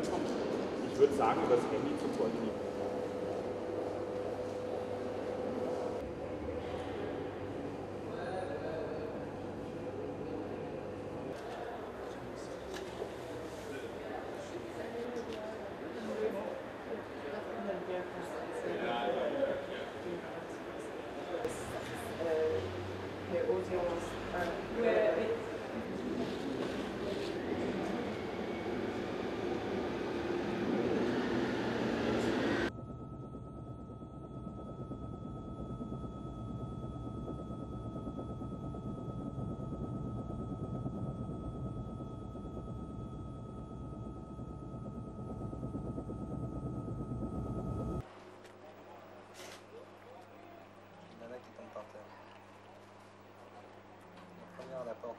Ich würde sagen, über das Handy zu koordinieren. À la porte.